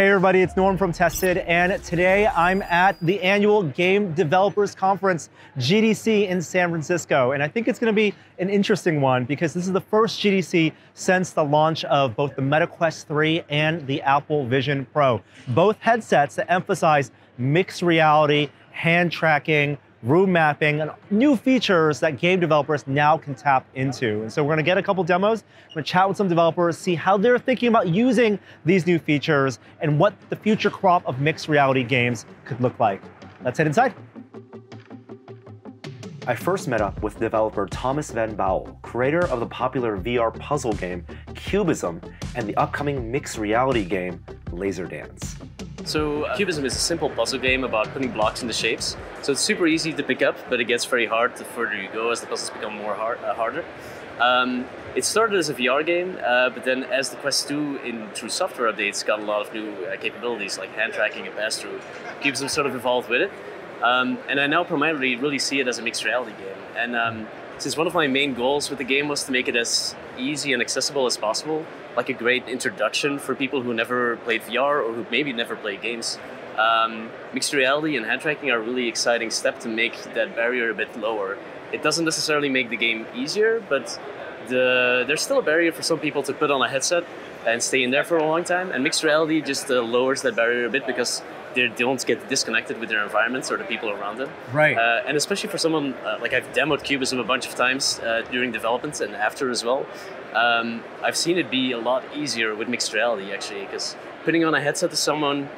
Hey everybody, it's Norm from Tested, and today I'm at the annual Game Developers Conference, GDC in San Francisco. And I think it's gonna be an interesting one because this is the first GDC since the launch of both the Meta Quest 3 and the Apple Vision Pro. Both headsets that emphasize mixed reality, hand tracking, room mapping, and new features that game developers now can tap into. And so we're gonna get a couple demos, we're gonna chat with some developers, see how they're thinking about using these new features and what the future crop of mixed reality games could look like. Let's head inside. I first met up with developer Thomas Van Bouwel, creator of the popular VR puzzle game Cubism and the upcoming mixed reality game Laser Dance. So uh, Cubism is a simple puzzle game about putting blocks into shapes. So it's super easy to pick up, but it gets very hard the further you go as the puzzles become more hard, uh, harder. Um, it started as a VR game, uh, but then as the Quest 2 in through software updates got a lot of new uh, capabilities like hand tracking and pass-through, Cubism sort of evolved with it. Um, and I now primarily really see it as a mixed reality game. And um, since one of my main goals with the game was to make it as easy and accessible as possible, like a great introduction for people who never played VR or who maybe never played games. Um, mixed reality and hand tracking are a really exciting step to make that barrier a bit lower. It doesn't necessarily make the game easier, but the, there's still a barrier for some people to put on a headset and stay in there for a long time. And mixed reality just uh, lowers that barrier a bit because they don't get disconnected with their environments or the people around them. Right. Uh, and especially for someone uh, like I've demoed Cubism a bunch of times uh, during development and after as well. Um, I've seen it be a lot easier with mixed reality actually, because putting on a headset to someone,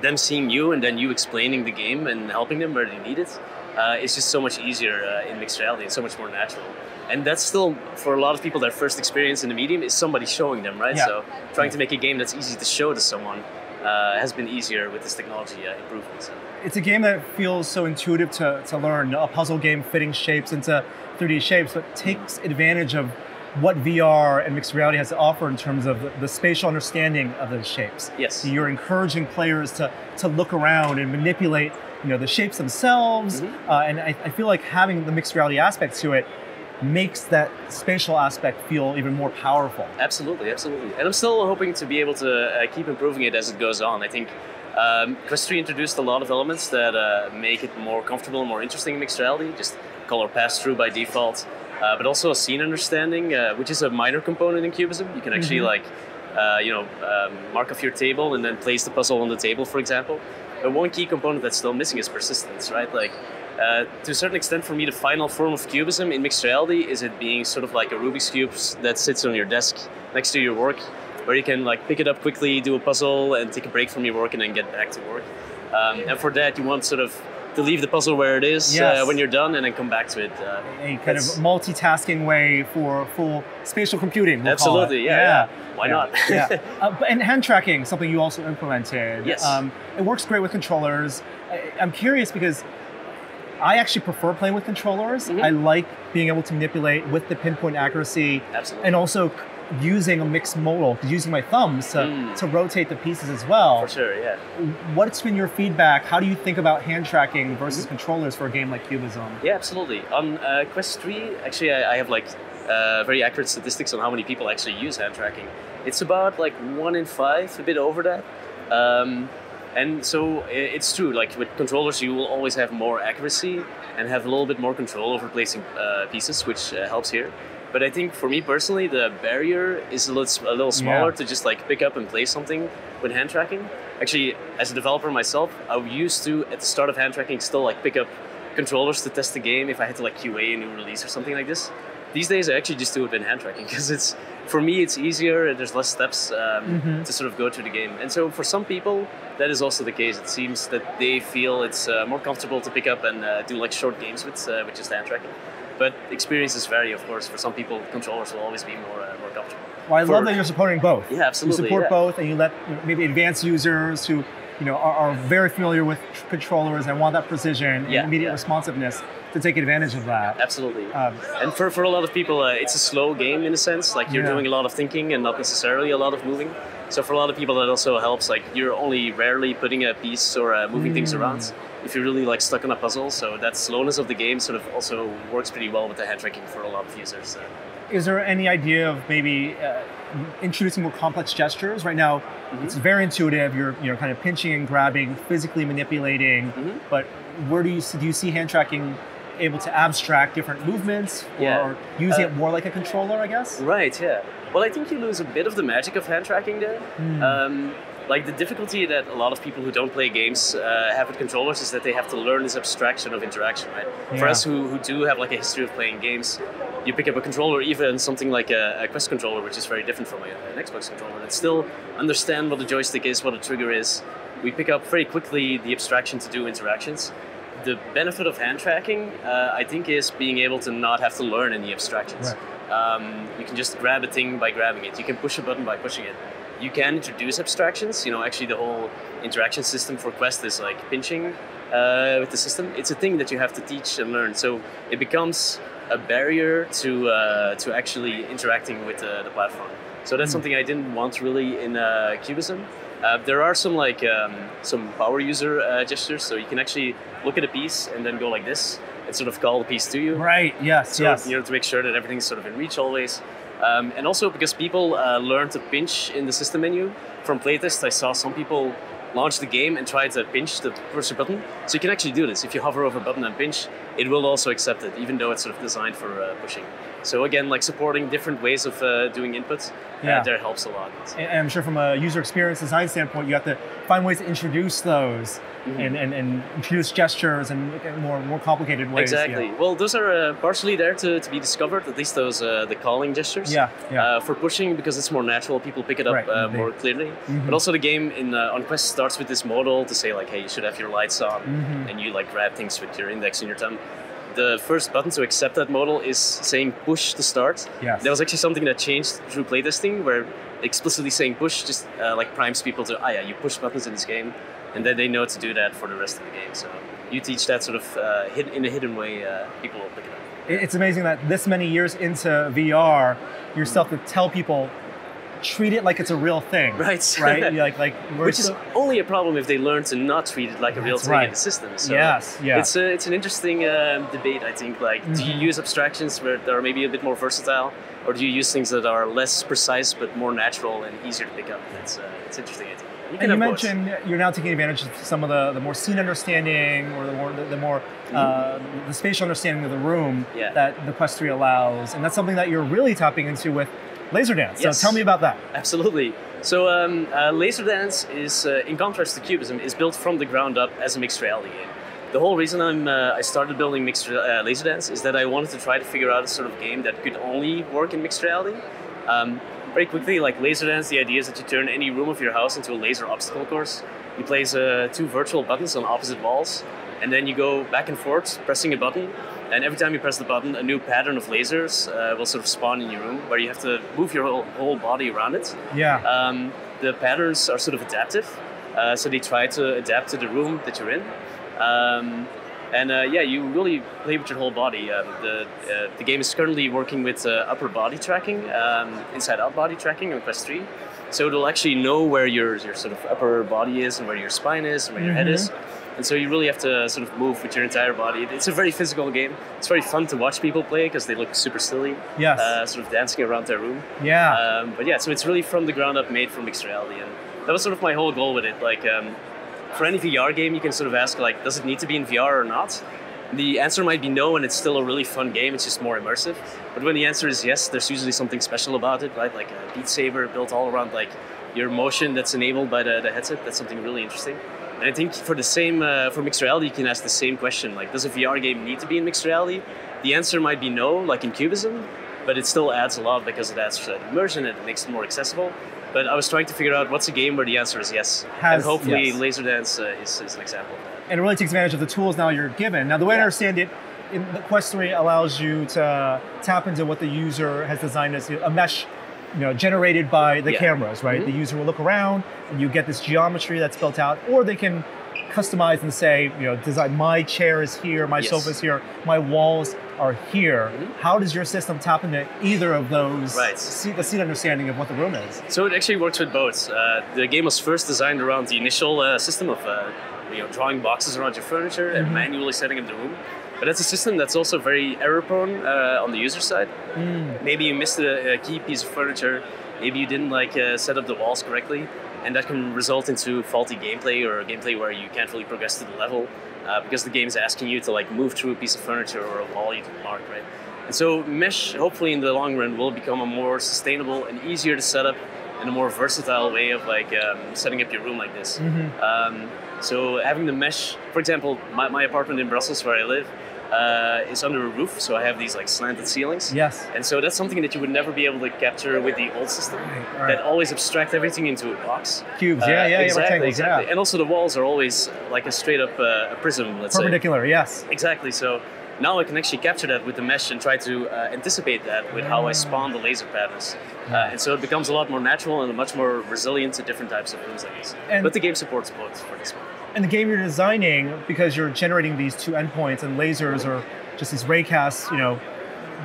them seeing you and then you explaining the game and helping them where they need it, uh, it's just so much easier uh, in mixed reality and so much more natural. And that's still for a lot of people their first experience in the medium is somebody showing them, right? Yeah. So trying to make a game that's easy to show to someone uh, has been easier with this technology uh, improvement. So. It's a game that feels so intuitive to, to learn, a puzzle game fitting shapes into 3D shapes, but takes advantage of what VR and mixed reality has to offer in terms of the, the spatial understanding of those shapes. Yes. You're encouraging players to, to look around and manipulate you know, the shapes themselves. Mhm. Uh, and I, I feel like having the mixed reality aspect to it makes that spatial aspect feel even more powerful. Absolutely, absolutely. And I'm still hoping to be able to uh, keep improving it as it goes on. I think um, Quest 3 introduced a lot of elements that uh, make it more comfortable and more interesting in mixed reality, just color pass through by default, uh, but also a scene understanding, uh, which is a minor component in Cubism. You can actually Mhm. like, uh, you know, um, mark off your table and then place the puzzle on the table, for example. But one key component that's still missing is persistence, right? Like, uh, to a certain extent, for me, the final form of cubism in mixed reality is it being sort of like a Rubik's cube that sits on your desk next to your work, where you can like pick it up quickly, do a puzzle, and take a break from your work, and then get back to work. Um, and for that, you want sort of to leave the puzzle where it is Yes. uh, when you're done, and then come back to it. Uh, A kind of multitasking way for full spatial computing. we'll call absolutely, it. yeah, yeah. Why Yeah. not? yeah. Uh, and hand tracking, something you also implemented. Yes. Um, it works great with controllers. I, I'm curious because I actually prefer playing with controllers. Mhm. I like being able to manipulate with the pinpoint accuracy Absolutely. and also using a mixed modal, using my thumbs to, Mm. to rotate the pieces as well. for sure, yeah. What's been your feedback? How do you think about hand tracking versus Mm-hmm. controllers for a game like Cubism? Yeah, absolutely. On uh, Quest 3, actually, I, I have like uh, very accurate statistics on how many people actually use hand tracking. It's about like one in five, a bit over that. Um, and so it's true, like with controllers, you will always have more accuracy and have a little bit more control over placing uh, pieces, which uh, helps here. But I think for me personally, the barrier is a little, a little smaller Yeah. to just like pick up and play something with hand tracking. Actually, as a developer myself, I used to at the start of hand tracking still like pick up controllers to test the game if I had to like QA a new release or something like this. These days, I actually just do it in hand tracking because it's for me it's easier. There's less steps um, Mhm. to sort of go through the game, and so for some people that is also the case. It seems that they feel it's uh, more comfortable to pick up and uh, do like short games with uh, with just hand tracking. But experiences vary, of course. For some people, controllers will always be more uh, more comfortable. Well, I For- love that you're supporting both. Yeah, absolutely. You support yeah. both, and you let you know, maybe advanced users who you know are, are very familiar with tr- controllers and want that precision and Yeah, immediate yeah. responsiveness to take advantage of that. Absolutely. Um, And for, for a lot of people, uh, it's a slow game in a sense. Like you're Yeah. doing a lot of thinking and not necessarily a lot of moving. So for a lot of people, that also helps. Like you're only rarely putting a piece or uh, moving things Mm. around. If you're really like stuck on a puzzle, so that slowness of the game sort of also works pretty well with the hand tracking for a lot of users. Uh, is there any idea of maybe uh, introducing more complex gestures. Right now, Mm-hmm. it's very intuitive. You're you know kind of pinching and grabbing, physically manipulating. Mhm. But where do you see, do you see hand tracking able to abstract different movements or, Yeah. or using Uh, it more like a controller? I guess. Right, yeah. Well, I think you lose a bit of the magic of hand tracking there. Hmm. Um, like the difficulty that a lot of people who don't play games uh, have with controllers is that they have to learn this abstraction of interaction, right? For us who, who do have like a history of playing games, you pick up a controller, even something like a, a Quest controller, which is very different from a, an Xbox controller, and still understand what the joystick is, what a trigger is. We pick up very quickly the abstraction to do interactions. The benefit of hand tracking, uh, I think, is being able to not have to learn any abstractions. Um, you can just grab a thing by grabbing it. You can push a button by pushing it. You can introduce abstractions. You know, actually, the whole interaction system for Quest is like pinching uh, with the system. It's a thing that you have to teach and learn. So it becomes a barrier to uh, to actually interacting with uh, the platform. So that's something I didn't want really in uh, Cubism. Uh, there are some like um, some power user uh, gestures, so you can actually look at a piece and then go like this and sort of call the piece to you. Right. Yes. So, yes. you know, to make sure that everything's sort of in reach always. Um, and also because people uh, learn to pinch in the system menu. From playtests, I saw some people launch the game and try to pinch the push button. So you can actually do this. If you hover over a button and pinch, it will also accept it, even though it's sort of designed for uh, pushing. So again, like supporting different ways of uh, doing inputs, Yeah. uh, there helps a lot. And I'm sure from a user experience design standpoint, you have to find ways to introduce those Mm-hmm. and, and, and introduce gestures and more more complicated ways. yeah. Exactly. Well, those are uh, partially there to, to be discovered. At least those uh, the calling gestures. Yeah, yeah. Uh, for pushing because it's more natural, people pick it up Right, uh, more clearly. Mhm. But also the game in uh, on Quest starts with this model to say like, hey, you should have your lights on, Mhm. and you like grab things with your index and your thumb. The first button to accept that model is saying push to start. Yes. That was actually something that changed through playtesting, where explicitly saying push just uh, like primes people to, ah yeah, you push buttons in this game, and then they know to do that for the rest of the game. So you teach that sort of uh, hid- in a hidden way, uh, people will pick it up. It's amazing that this many years into VR, yourself to tell people treat it like it's a real thing. Right. Right. Like like Which is only a problem if they learn to not treat it like a real thing in the system. So Yes, yeah. It's a, it's an interesting um, debate, I think. Like, do you Mhm. use abstractions where that are maybe a bit more versatile, or do you use things that are less precise but more natural and easier to pick up? It's uh, it's interesting. I think. You and you both. mentioned you're now taking advantage of some of the, the more scene understanding or the more the, the more uh, the spatial understanding of the room Mm-hmm. Yeah. that the Quest 3 allows, and that's something that you're really tapping into with Laserdance. Yes. So tell me about that. Absolutely. So um, uh, Laserdance is, uh, in contrast to Cubism, is built from the ground up as a mixed reality game. The whole reason I'm uh, I started building mixed uh, Laserdance is that I wanted to try to figure out a sort of game that could only work in mixed reality. Um, very quickly, like Laserdance, the idea is that you turn any room of your house into a laser obstacle course. You place uh, two virtual buttons on opposite walls, and then you go back and forth pressing a button. And every time you press the button, a new pattern of lasers uh, will sort of spawn in your room, where you have to move your whole, whole body around it. Yeah. Um, the patterns are sort of adaptive, uh, so they try to adapt to the room that you're in. Um, and uh, yeah, you really play with your whole body. Um, the, uh, the game is currently working with uh, upper body tracking, um, inside out body tracking on Quest 3. So it'll actually know where your, your sort of upper body is and where your spine is and where your head Mhm. is. And so you really have to sort of move with your entire body. It's a very physical game. It's very fun to watch people play because they look super silly, yes. uh, sort of dancing around their room. yeah. Um, but yeah, so it's really from the ground up made for mixed reality, and that was sort of my whole goal with it. Like, um, for any VR game, you can sort of ask like, does it need to be in VR or not? The answer might be no, and it's still a really fun game. It's just more immersive. But when the answer is yes, there's usually something special about it, right? Like a Beat Saber built all around like your motion that's enabled by the, the headset. That's something really interesting. And I think for the same uh, for mixed reality, you can ask the same question: like, does a VR game need to be in mixed reality? The answer might be no, like in Cubism, but it still adds a lot because it adds uh, immersion and it makes it more accessible. But I was trying to figure out what's a game where the answer is yes, Has- and hopefully yes. Laserdance uh, is, is an example of that. and it really takes advantage of the tools now you're given. Now, the way I understand it, in the Quest 3 allows you to tap into what the user has designed as a mesh, you know, generated by the Yeah. cameras, right? Mhm. The user will look around and you get this geometry that's built out, or they can customize and say, you know, design my chair is here, my Yes. sofa is here, my walls are here. Mhm. How does your system tap into either of those? Right. See, the scene understanding of what the room is. So it actually works with both. Uh, the game was first designed around the initial uh, system of uh, you know drawing boxes around your furniture and Mhm. manually setting up the room. But that's a system that's also very error prone uh, on the user side. Mm. Maybe you missed a, a key piece of furniture maybe you didn't like uh, set up the walls correctly, and that can result into faulty gameplay or gameplay where you can't really progress to the level uh, because the game is asking you to like move through a piece of furniture or a wall you can mark, right? And so mesh, hopefully in the long run, will become a more sustainable and easier to set up and a more versatile way of like um, setting up your room like this. Mm-hmm. Um, so having the mesh, for example, my, my apartment in Brussels where I live uh, is under a roof, so I have these like slanted ceilings. Yes. And so that's something that you would never be able to capture with the old system. Right, right. That always abstract everything into a box. Cubes, Uh, yeah, yeah, yeah, exactly, rectangles, exactly. yeah. And also the walls are always like a straight up uh, a prism, let's say. Perpendicular, yes. Exactly. So now I can actually capture that with the mesh and try to uh, anticipate that with how I spawn the laser patterns. Uh, and so it becomes a lot more natural and a much more resilient to different types of rooms like this. And- but the game supports both for this one. And the game you're designing, because you're generating these two endpoints and lasers or just these raycast, you know,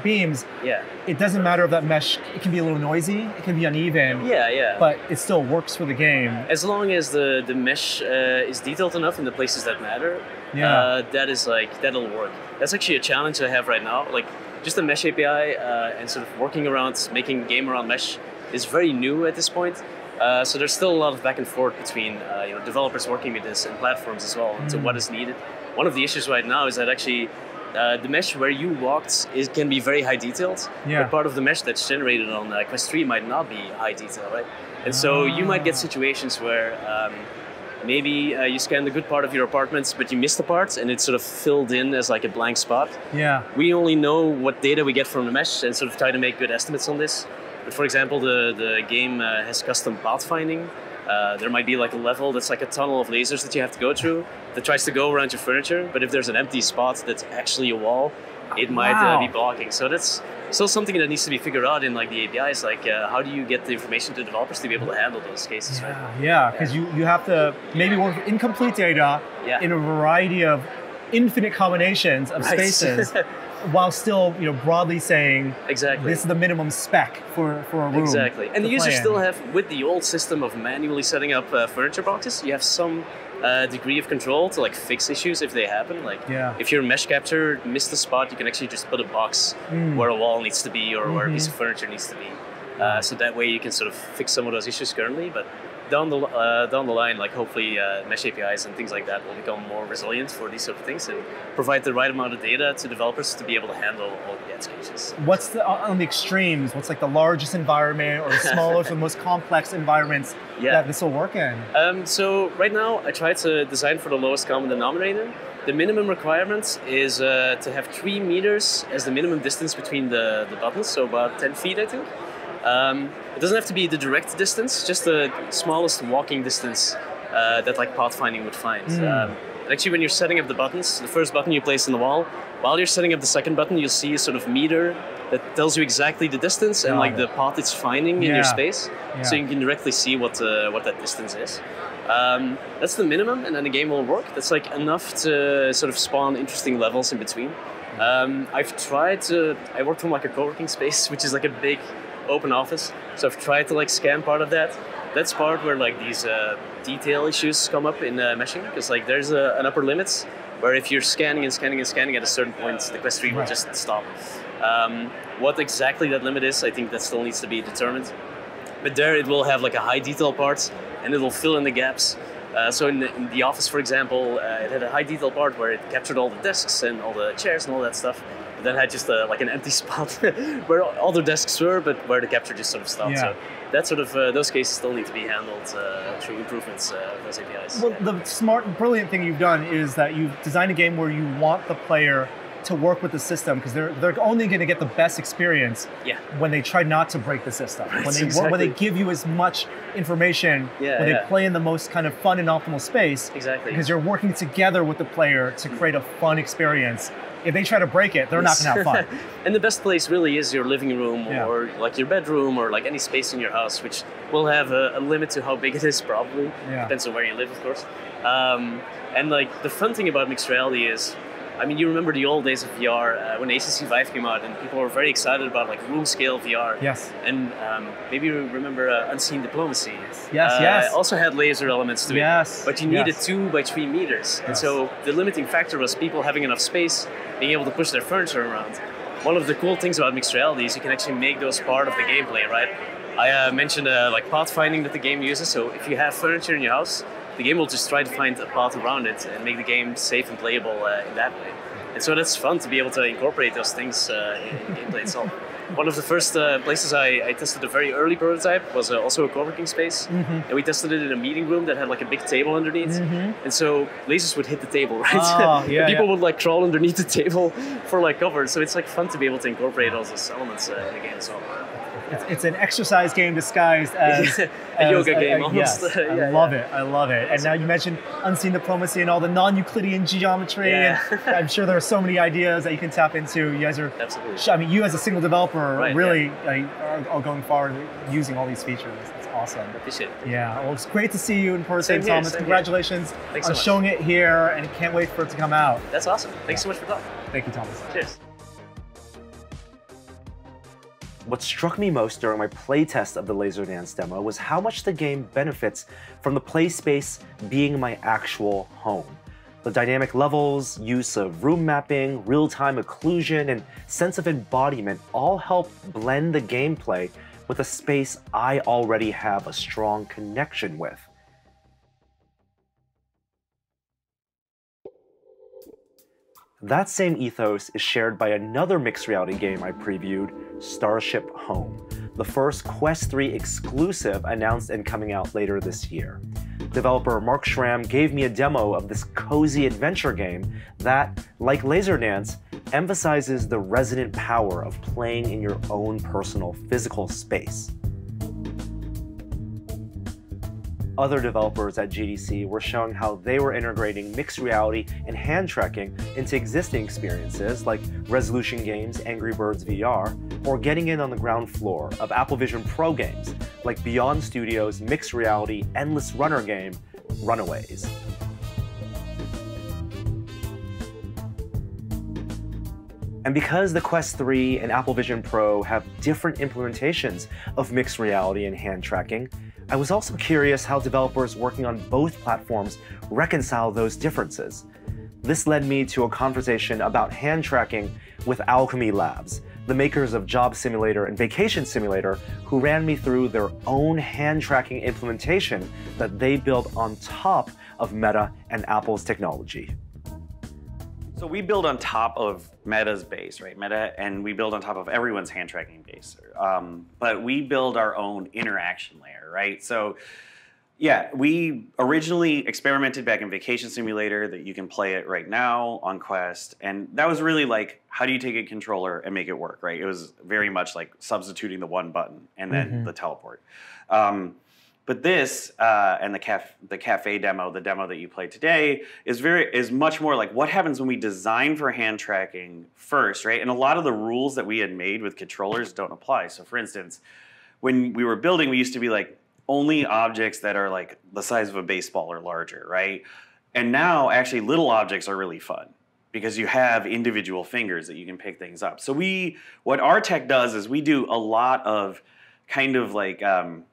beams, Yeah. it doesn't matter if that mesh, it can be a little noisy, it can be uneven, Yeah, yeah. but it still works for the game. as long as the the mesh uh, is detailed enough in the places that matter, Yeah. uh, that is like that'll work. That's actually a challenge I have right now. Like just the mesh API uh, and sort of working around making a game around mesh is very new at this point. Uh, so there's still a lot of back and forth between uh, you know developers working with this and platforms as well to what is needed. One of the issues right now is that actually. Uh, the mesh where you walked is, can be very high detailed, Yeah. but part of the mesh that's generated on uh, Quest 3 might not be high detail, right? And so you might get Ah. situations where um, maybe uh, you scan the good part of your apartments, but you missed the part and it's sort of filled in as like a blank spot. Yeah. We only know what data we get from the mesh and sort of try to make good estimates on this. But for example, the, the game uh, has custom pathfinding. Uh, there might be like a level that's like a tunnel of lasers that you have to go through that tries to go around your furniture. But if there's an empty spot that's actually a wall, it might Wow. uh, be blocking. So that's still something that needs to be figured out in like the APIs. Like uh, how do you get the information to developers to be able to handle those cases, right? Yeah, yeah, because you, you have to maybe work with incomplete data Yeah. in a variety of infinite combinations of Right. spaces while still, you know, broadly saying Exactly. this is the minimum spec for, for a room. Exactly. And the users still have, with the old system of manually setting up uh, furniture boxes, you have some uh, degree of control to like fix issues if they happen. Like Yeah. if your mesh capture missed a spot, you can actually just put a box Mm. where a wall needs to be or where a piece of furniture needs to be. Uh, so that way you can sort of fix some of those issues currently, but down the uh, down the line, like hopefully uh, mesh APIs and things like that will become more resilient for these sort of things and provide the right amount of data to developers to be able to handle all the edge cases. What's the on the extremes? What's like the largest environment or the smallest or most complex environments Yeah. that this will work in? Um, so right now, I try to design for the lowest common denominator. The minimum requirement is uh, to have three meters as the minimum distance between the, the buttons, so about 10 feet, I think. Um, it doesn't have to be the direct distance, just the smallest walking distance uh, that like pathfinding would find. Mm. Um, actually, when you're setting up the buttons, the first button you place in the wall, while you're setting up the second button, you'll see a sort of meter that tells you exactly the distance and like it. the path it's finding in your space, so you can directly see what uh, what that distance is. Um, that's the minimum, and then the game will work. That's like enough to sort of spawn interesting levels in between. Um, I've tried to. I work from like a co-working space, which is like a big open office. So I've tried to like scan part of that. That's part where like these uh, detail issues come up in uh, meshing, because like there's a, an upper limits where if you're scanning and scanning and scanning at a certain point, the Quest 3 will Right. just stop. Um, what exactly that limit is, I think that still needs to be determined. But there it will have like a high detail part and it will fill in the gaps. Uh, so in the, in the office, for example, uh, it had a high detail part where it captured all the desks and all the chairs and all that stuff. Then had just uh, like an empty spot where all the desks were, but where the capture just sort of stopped. Yeah. So that sort of uh, those cases still need to be handled uh, through improvements uh, of those APIs. Well, the smart, brilliant thing you've done is that you've designed a game where you want the player to work with the system because they're they're only going to get the best experience yeah. when they try not to break the system. When they work, when they give you as much information, Yeah, when yeah. they play in the most kind of fun and optimal space, Exactly. because you're working together with the player to create a fun experience. If they try to break it, they're not going to have fun. and the best place really is your living room or like your bedroom or like any space in your house, which will have a, a limit to how big it is probably. Depends on where you live, of course. Um, and like the fun thing about mixed reality is, I mean, you remember the old days of VR uh, when HTC Vive came out, and people were very excited about like room scale VR. Yes. And um, maybe you remember uh, Unseen Diplomacy. Yes, Uh, yes. Also had laser elements to it. Yes, But you needed yes. two by three meters. And Yes. so the limiting factor was people having enough space, being able to push their furniture around. One of the cool things about mixed reality is you can actually make those part of the gameplay, right? I uh, mentioned uh, like pathfinding that the game uses. So if you have furniture in your house, the game will just try to find a path around it and make the game safe and playable uh, in that way. And so that's fun to be able to incorporate those things uh, in, in gameplay itself. One of the first uh, places I, I, tested a very early prototype was uh, also a co-working space, mm-hmm. and we tested it in a meeting room that had like a big table underneath, mm-hmm. and so lasers would hit the table, right? Oh, yeah, people yeah. would like crawl underneath the table for like cover. So it's like fun to be able to incorporate all those elements uh, in the game as well. It's, it's, an exercise game disguised as a as, yoga game. Uh, yes, yeah, I love it. I love it. And now you mentioned unseen diplomacy and all the non-Euclidean geometry. Yeah. And I'm sure there are so many ideas that you can tap into. You guys are, absolutely. I mean, you as a single developer right, really are, are, going far using all these features. It's awesome. Appreciate it. Yeah. Well, it's great to see you in person, same Thomas. Congratulations on so showing it here, and can't wait for it to come out. That's awesome. Thanks so much for talking. Thank you, Thomas. Cheers. What struck me most during my playtest of the Laserdance demo was how much the game benefits from the play space being my actual home. The dynamic levels, use of room mapping, real-time occlusion, and sense of embodiment all help blend the gameplay with a space I already have a strong connection with. That same ethos is shared by another mixed reality game I previewed, Starship Home, the first Quest 3 exclusive announced and coming out later this year. Developer Mark Schramm gave me a demo of this cozy adventure game that, like Laserdance, emphasizes the resonant power of playing in your own personal physical space. Other developers at GDC were showing how they were integrating mixed reality and hand tracking into existing experiences like Resolution Games' Angry Birds VR, or getting in on the ground floor of Apple Vision Pro games like Beyond Studios' mixed reality endless runner game, Runaways. And because the Quest 3 and Apple Vision Pro have different implementations of mixed reality and hand tracking, I was also curious how developers working on both platforms reconcile those differences. This led me to a conversation about hand tracking with Owlchemy Labs, the makers of Job Simulator and Vacation Simulator, who ran me through their own hand tracking implementation that they built on top of Meta and Apple's technology. So we build on top of Meta's base, right? Meta, and we build on top of everyone's hand tracking base. Um, but we build our own interaction layer, right? So yeah, we originally experimented back in Vacation Simulator that you can play it right now on Quest. And that was really like, how do you take a controller and make it work, right? It was very much like substituting the one button and then mm-hmm. the teleport. Um, but this uh, and the cafe, the cafe demo, the demo that you played today, is very is much more like what happens when we design for hand tracking first, right? And a lot of the rules that we had made with controllers don't apply. So, for instance, when we were building, we used to be like only objects that are like the size of a baseball or larger, right? And now, actually, little objects are really fun because you have individual fingers that you can pick things up. So we, what our tech does is we do a lot of kind of like um,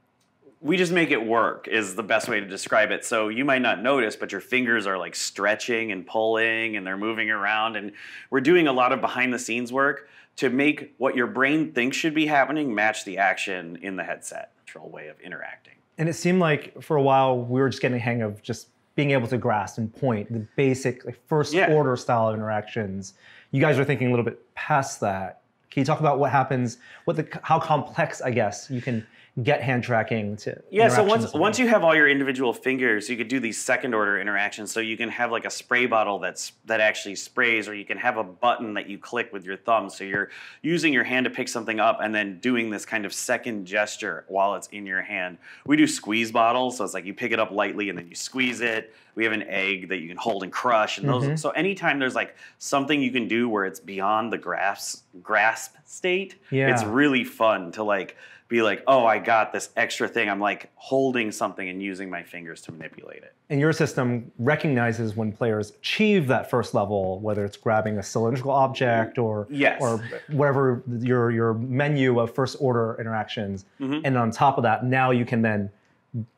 we just make it work is the best way to describe it. So you might not notice, but your fingers are like stretching and pulling and they're moving around. And we're doing a lot of behind the scenes work to make what your brain thinks should be happening match the action in the headset. Natural way of interacting. And it seemed like for a while we were just getting a hang of just being able to grasp and point the basic like first yeah. order style of interactions. You guys are thinking a little bit past that. Can you talk about what happens, what the how complex I guess you can get hand tracking to yeah so once once you have all your individual fingers you could do these second order interactions. So you can have like a spray bottle that's that actually sprays or you can have a button that you click with your thumb. So you're using your hand to pick something up and then doing this kind of second gesture while it's in your hand. We do squeeze bottles. So it's like you pick it up lightly and then you squeeze it. We have an egg that you can hold and crush and those mm-hmm. so anytime there's like something you can do where it's beyond the grasp grasp state yeah. it's really fun to like be like, oh, I got this extra thing. I'm like holding something and using my fingers to manipulate it. And your system recognizes when players achieve that first level, whether it's grabbing a cylindrical object or yes. or whatever your your menu of first order interactions. Mm-hmm. And on top of that, now you can then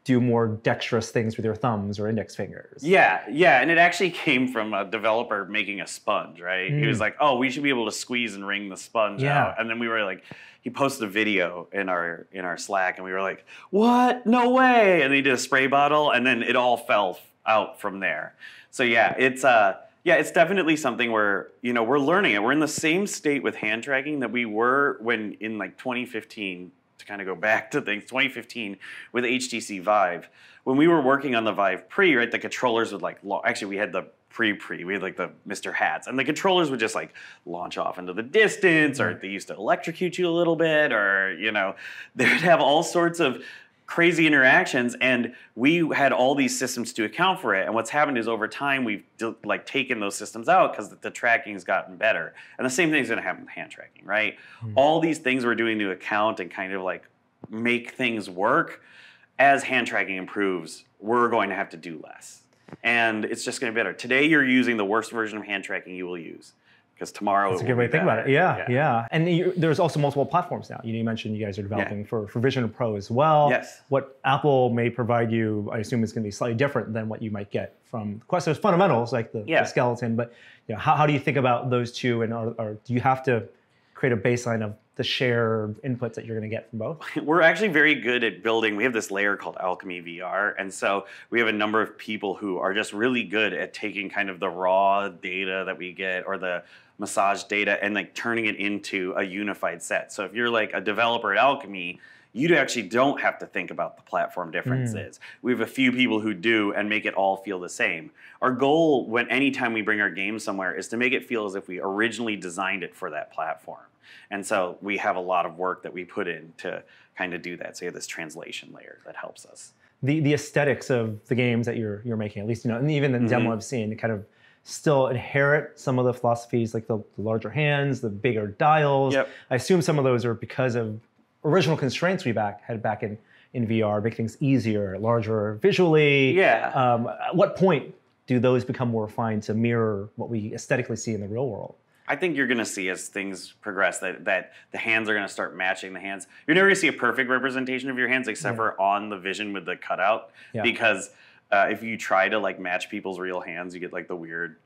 do more dexterous things with your thumbs or index fingers. Yeah, yeah, and it actually came from a developer making a sponge, right? He was Mm. like, "Oh, we should be able to squeeze and wring the sponge Yeah. out," and then we were like, he posted a video in our in our Slack, and we were like, "What? No way!" And he did a spray bottle, and then it all fell out from there. So yeah, it's uh. Yeah, it's definitely something where you know we're learning it. We're in the same state with hand tracking that we were when in like 2015. To kind of go back to things, 2015 with HTC Vive, when we were working on the Vive Pre, right, the controllers would like, actually, we had the pre pre, we had like the Mr. Hats, and the controllers would just like launch off into the distance, or mm-hmm. they used to electrocute you a little bit, or, you know, they would have all sorts of crazy interactions and we had all these systems to account for it. And what's happened is over time we've d- like taken those systems out because the, the tracking's gotten better. And the same thing's going to happen with hand tracking right? Hmm. All these things we're doing to account and kind of like make things work as hand tracking improves we're going to have to do less. And it's just going to be better. Today you're using the worst version of hand tracking you will use because tomorrow That's a good way to think about it. better. Yeah, yeah. And you, there's also multiple platforms now. You, mentioned you guys are developing for, for Vision Pro as well. Yes. What Apple may provide you, I assume, is going to be slightly different than what you might get from Quest. There's fundamentals like the, the skeleton, but you know, how, how do you think about those two? And are, are, do you have to create a baseline of the shared inputs that you're going to get from both? we're actually very good at building. We have this layer called Owlchemy VR, and so we have a number of people who are just really good at taking kind of the raw data that we get or the massage data and like turning it into a unified set. So if you're like a developer at Owlchemy, you actually don't have to think about the platform differences. Mm. We have a few people who do and make it all feel the same. Our goal when anytime we bring our game somewhere is to make it feel as if we originally designed it for that platform. And so we have a lot of work that we put in to kind of do that. So you have this translation layer that helps us. the the aesthetics of the games that you're you're making, at least you know, and even the demo I've seen, kind of still inherit some of the philosophies like the, the larger hands, the bigger dials. Yep. I assume some of those are because of original constraints we back had back in in VR, make things easier, larger visually. Yeah. Um, at what point do those become more refined to mirror what we aesthetically see in the real world? I think you're going to see as things progress that, that the hands are going to start matching the hands. You're never going to see a perfect representation of your hands except for on the vision with the cutout Yeah. because uh, if you try to like match people's real hands, you get like the weird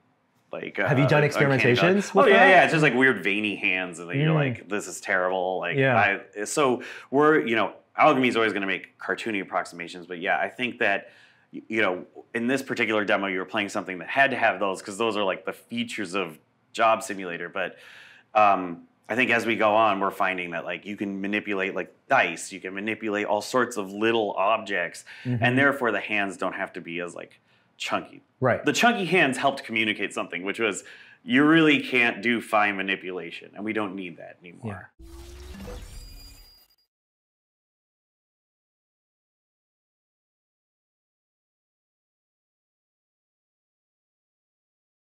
like. Uh, Have you done valley. experimentations Oh with yeah, that? yeah. It's just like weird veiny hands, and then you're Mm. like, this is terrible. Like, Yeah. I, so we're you know, Owlchemy is always going to make cartoony approximations, but yeah, I think that you know, in this particular demo, you were playing something that had to have those because those are like the features of Job Simulator. But um, I think as we go on, we're finding that like you can manipulate like dice, you can manipulate all sorts of little objects, Mm-hmm. and therefore the hands don't have to be as like chunky. Right. The chunky hands helped communicate something, which was you really can't do fine manipulation, and we don't need that anymore. Yeah.